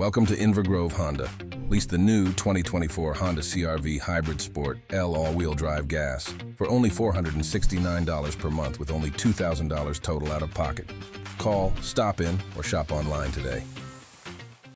Welcome to Inver Grove Honda. Lease the new 2024 Honda CRV Hybrid Sport L all-wheel drive gas for only $469 per month with only $2,000 total out of pocket. Call, stop in, or shop online today.